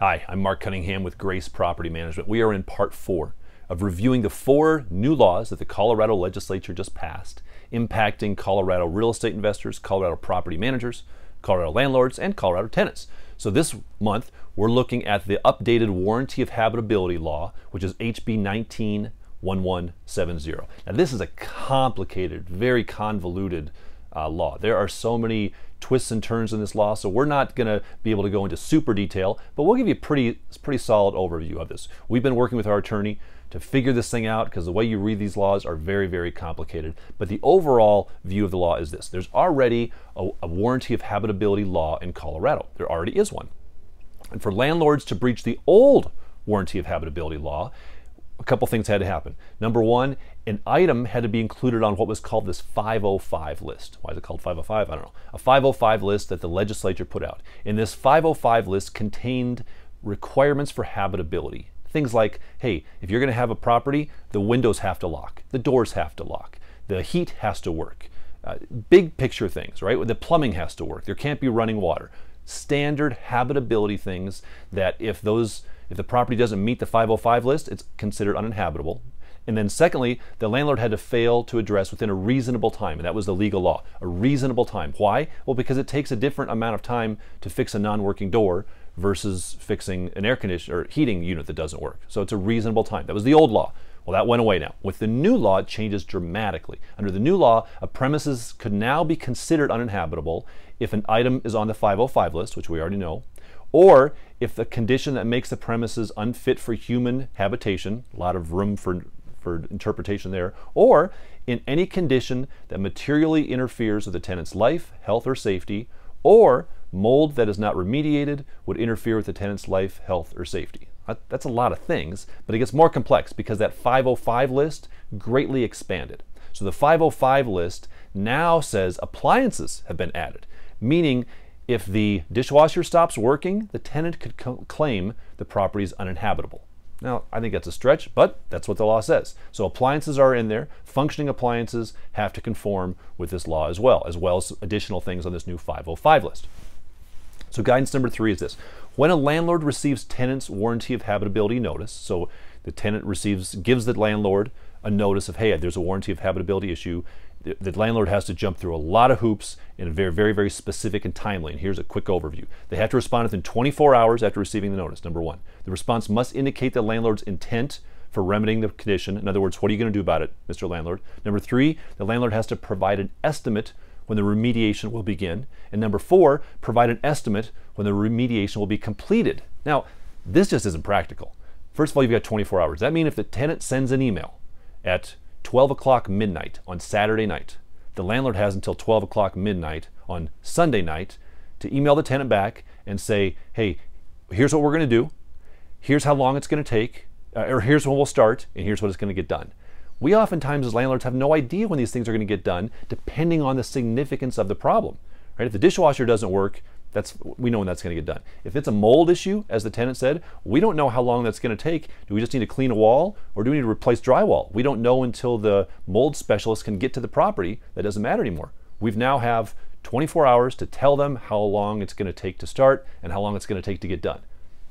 Hi, I'm Mark Cunningham with Grace Property Management. We are in part four of reviewing the four new laws that the Colorado legislature just passed, impacting Colorado real estate investors, Colorado property managers, Colorado landlords, and Colorado tenants. So this month, we're looking at the updated warranty of habitability law, which is HB 191170. Now, this is a complicated, very convoluted uh, law. There are so many twists and turns in this law, so we're not going to be able to go into super detail, but we'll give you a pretty, pretty solid overview of this. We've been working with our attorney to figure this thing out because the way you read these laws are very, very complicated. But the overall view of the law is this there's already a, a warranty of habitability law in Colorado. There already is one. And for landlords to breach the old warranty of habitability law, a couple things had to happen. Number one, an item had to be included on what was called this 505 list. Why is it called 505? I don't know. A 505 list that the legislature put out. And this 505 list contained requirements for habitability. Things like, hey, if you're going to have a property, the windows have to lock, the doors have to lock, the heat has to work. Uh, big picture things, right? The plumbing has to work. There can't be running water. Standard habitability things that if those if the property doesn't meet the 505 list, it's considered uninhabitable. And then secondly, the landlord had to fail to address within a reasonable time, and that was the legal law. A reasonable time. Why? Well, because it takes a different amount of time to fix a non-working door versus fixing an air conditioner or heating unit that doesn't work. So it's a reasonable time. That was the old law. Well, that went away now. With the new law, it changes dramatically. Under the new law, a premises could now be considered uninhabitable if an item is on the 505 list, which we already know, or if the condition that makes the premises unfit for human habitation, a lot of room for, for interpretation there, or in any condition that materially interferes with the tenant's life, health, or safety, or mold that is not remediated would interfere with the tenant's life, health, or safety. Uh, that's a lot of things, but it gets more complex because that 505 list greatly expanded. So the 505 list now says appliances have been added, meaning if the dishwasher stops working, the tenant could co- claim the property is uninhabitable. Now, I think that's a stretch, but that's what the law says. So appliances are in there. Functioning appliances have to conform with this law as well, as well as additional things on this new 505 list. So guidance number three is this. When a landlord receives tenant's warranty of habitability notice, so the tenant receives, gives the landlord a notice of, hey, there's a warranty of habitability issue, the, the, landlord has to jump through a lot of hoops in a very, very, very specific and timely. And here's a quick overview. They have to respond within 24 hours after receiving the notice, number one. The response must indicate the landlord's intent for remedying the condition. In other words, what are you going to do about it, Mr. Landlord? Number three, the landlord has to provide an estimate when the remediation will begin. And number four, provide an estimate when the remediation will be completed. Now, this just isn't practical. First of all, you've got 24 hours. That means if the tenant sends an email at 12 o'clock midnight on Saturday night. The landlord has until 12 o'clock midnight on Sunday night to email the tenant back and say, hey, here's what we're going to do, here's how long it's going to take, uh, or here's when we'll start, and here's what it's going to get done. We oftentimes, as landlords, have no idea when these things are going to get done, depending on the significance of the problem. Right? If the dishwasher doesn't work, that's we know when that's going to get done. If it's a mold issue, as the tenant said, we don't know how long that's going to take. Do we just need to clean a wall or do we need to replace drywall? We don't know until the mold specialist can get to the property. That doesn't matter anymore. We've now have 24 hours to tell them how long it's going to take to start and how long it's going to take to get done.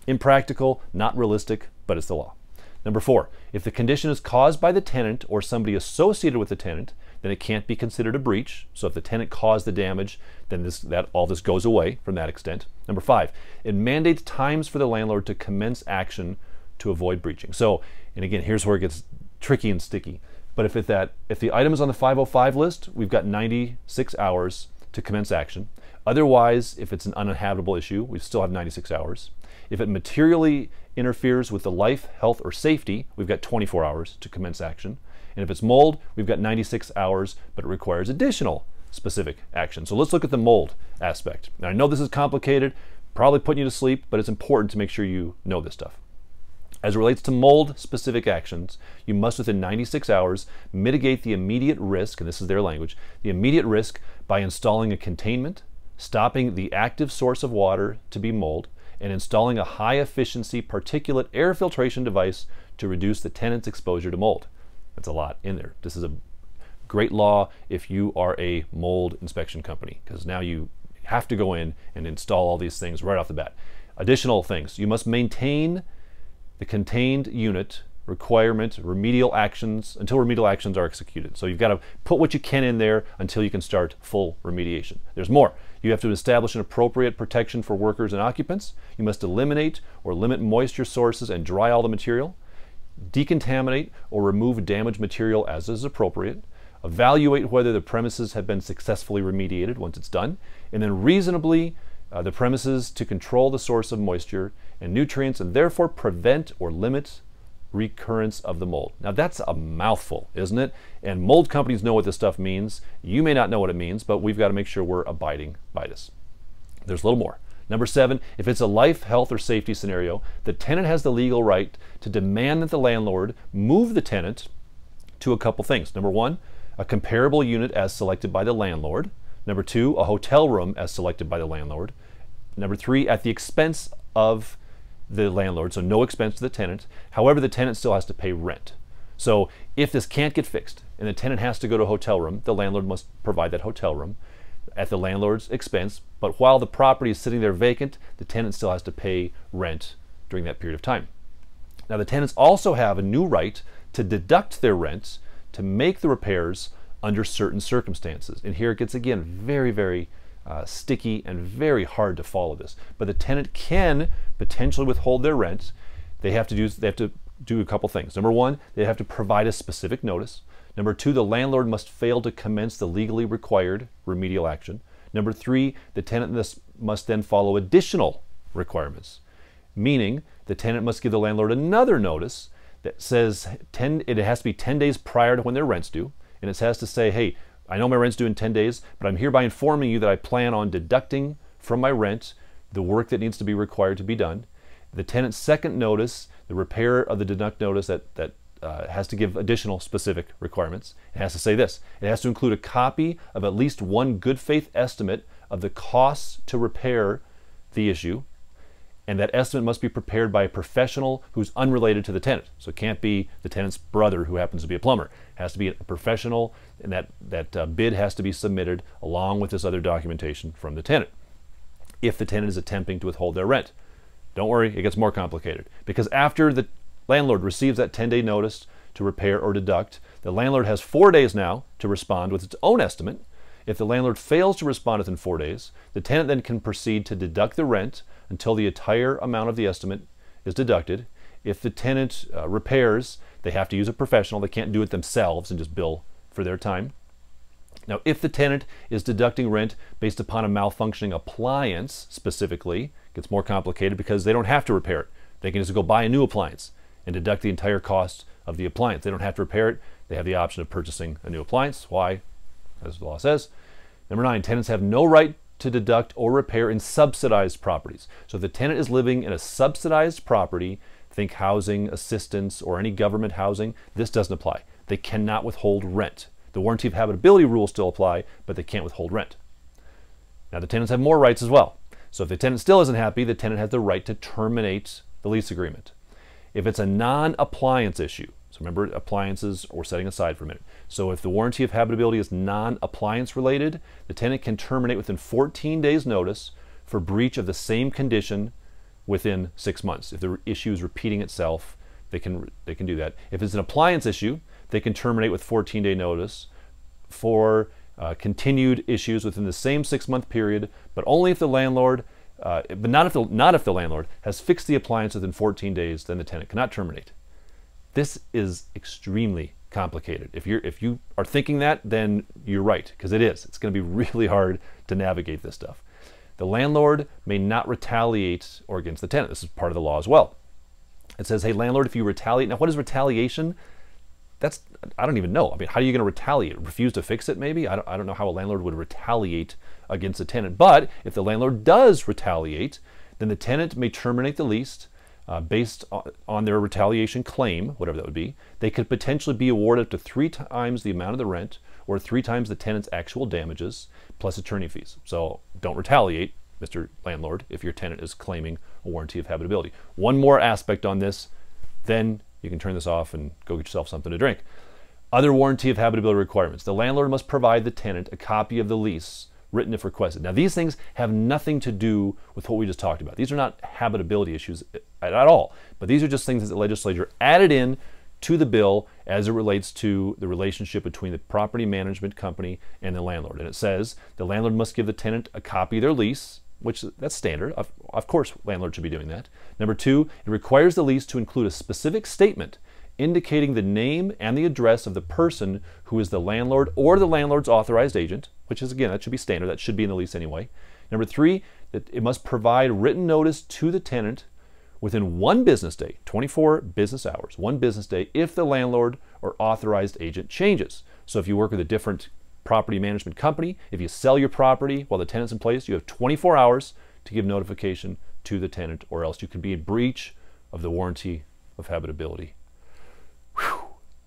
Impractical, not realistic, but it's the law. Number four, if the condition is caused by the tenant or somebody associated with the tenant, then it can't be considered a breach. So if the tenant caused the damage, then this, that, all this goes away from that extent. Number five, it mandates times for the landlord to commence action to avoid breaching. So, and again, here's where it gets tricky and sticky. But if it, that if the item is on the 505 list, we've got 96 hours to commence action. Otherwise, if it's an uninhabitable issue, we still have 96 hours. If it materially interferes with the life, health, or safety, we've got 24 hours to commence action. And if it's mold, we've got 96 hours, but it requires additional specific action. So let's look at the mold aspect. Now I know this is complicated, probably putting you to sleep, but it's important to make sure you know this stuff. As it relates to mold specific actions, you must within 96 hours mitigate the immediate risk, and this is their language, the immediate risk by installing a containment, stopping the active source of water to be mold, and installing a high efficiency particulate air filtration device to reduce the tenant's exposure to mold. That's a lot in there. This is a great law if you are a mold inspection company because now you have to go in and install all these things right off the bat. Additional things you must maintain the contained unit requirement remedial actions until remedial actions are executed. So you've got to put what you can in there until you can start full remediation. There's more. You have to establish an appropriate protection for workers and occupants. You must eliminate or limit moisture sources and dry all the material. Decontaminate or remove damaged material as is appropriate. Evaluate whether the premises have been successfully remediated once it's done. And then reasonably uh, the premises to control the source of moisture and nutrients and therefore prevent or limit recurrence of the mold. Now that's a mouthful, isn't it? And mold companies know what this stuff means. You may not know what it means, but we've got to make sure we're abiding by this. There's a little more. Number seven, if it's a life, health, or safety scenario, the tenant has the legal right to demand that the landlord move the tenant to a couple things. Number one, a comparable unit as selected by the landlord. Number two, a hotel room as selected by the landlord. Number three, at the expense of the landlord, so no expense to the tenant. However, the tenant still has to pay rent. So if this can't get fixed and the tenant has to go to a hotel room, the landlord must provide that hotel room at the landlord's expense. But while the property is sitting there vacant, the tenant still has to pay rent during that period of time. Now, the tenants also have a new right to deduct their rents to make the repairs under certain circumstances. And here it gets again very, very uh, sticky and very hard to follow this. But the tenant can potentially withhold their rent. They have to do they have to do a couple things. Number one, they have to provide a specific notice. Number two, the landlord must fail to commence the legally required remedial action. Number three, the tenant must then follow additional requirements, meaning the tenant must give the landlord another notice that says 10, it has to be 10 days prior to when their rent's due, and it has to say, hey, I know my rent's due in 10 days, but I'm hereby informing you that I plan on deducting from my rent the work that needs to be required to be done. The tenant's second notice, the repair of the deduct notice that, that uh, has to give additional specific requirements. It has to say this it has to include a copy of at least one good faith estimate of the costs to repair the issue and that estimate must be prepared by a professional who's unrelated to the tenant. So it can't be the tenant's brother who happens to be a plumber. It has to be a professional, and that, that uh, bid has to be submitted along with this other documentation from the tenant if the tenant is attempting to withhold their rent. Don't worry, it gets more complicated. Because after the landlord receives that 10 day notice to repair or deduct, the landlord has four days now to respond with its own estimate. If the landlord fails to respond within four days, the tenant then can proceed to deduct the rent until the entire amount of the estimate is deducted. If the tenant uh, repairs, they have to use a professional. They can't do it themselves and just bill for their time. Now, if the tenant is deducting rent based upon a malfunctioning appliance specifically, it gets more complicated because they don't have to repair it. They can just go buy a new appliance and deduct the entire cost of the appliance. They don't have to repair it. They have the option of purchasing a new appliance. Why? As the law says. Number nine, tenants have no right to deduct or repair in subsidized properties. So if the tenant is living in a subsidized property, think housing assistance or any government housing, this doesn't apply. They cannot withhold rent. The warranty of habitability rules still apply, but they can't withhold rent. Now the tenants have more rights as well. So if the tenant still isn't happy, the tenant has the right to terminate the lease agreement. If it's a non-appliance issue, so remember appliances or setting aside for a minute. So if the warranty of habitability is non-appliance related, the tenant can terminate within 14 days notice for breach of the same condition within six months. If the issue is repeating itself, they can, they can do that. If it's an appliance issue, they can terminate with 14 day notice for uh, continued issues within the same six month period, but only if the landlord, uh, but not if the, not if the landlord has fixed the appliance within 14 days, then the tenant cannot terminate. This is extremely complicated. If you're if you are thinking that, then you're right because it is. It's going to be really hard to navigate this stuff. The landlord may not retaliate or against the tenant. This is part of the law as well. It says, "Hey landlord, if you retaliate." Now, what is retaliation? That's I don't even know. I mean, how are you going to retaliate? Refuse to fix it? Maybe I don't. I don't know how a landlord would retaliate against a tenant. But if the landlord does retaliate, then the tenant may terminate the lease uh, based on their retaliation claim, whatever that would be, they could potentially be awarded up to three times the amount of the rent or three times the tenant's actual damages plus attorney fees. So don't retaliate, Mr. Landlord, if your tenant is claiming a warranty of habitability. One more aspect on this, then you can turn this off and go get yourself something to drink. Other warranty of habitability requirements. The landlord must provide the tenant a copy of the lease written if requested. Now, these things have nothing to do with what we just talked about. These are not habitability issues at, all, but these are just things that the legislature added in to the bill as it relates to the relationship between the property management company and the landlord. And it says the landlord must give the tenant a copy of their lease, which that's standard. Of, of course, landlord should be doing that. Number two, it requires the lease to include a specific statement indicating the name and the address of the person who is the landlord or the landlord's authorized agent, which is again, that should be standard. That should be in the lease anyway. Number three, that it must provide written notice to the tenant within one business day, 24 business hours, one business day, if the landlord or authorized agent changes. So if you work with a different property management company, if you sell your property while the tenant's in place, you have 24 hours to give notification to the tenant, or else you could be in breach of the warranty of habitability. Whew,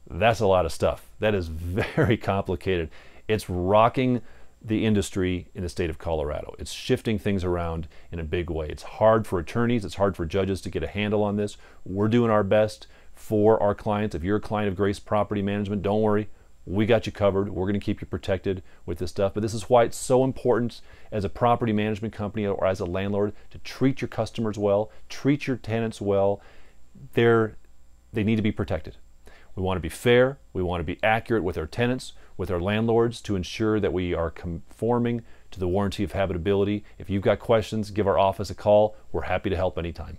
that's a lot of stuff. That is very complicated. It's rocking the industry in the state of Colorado. It's shifting things around in a big way. It's hard for attorneys, it's hard for judges to get a handle on this. We're doing our best for our clients. If you're a client of Grace Property Management, don't worry. We got you covered. We're going to keep you protected with this stuff. But this is why it's so important as a property management company or as a landlord to treat your customers well, treat your tenants well. They're, they need to be protected. We want to be fair. We want to be accurate with our tenants, with our landlords to ensure that we are conforming to the warranty of habitability. If you've got questions, give our office a call. We're happy to help anytime.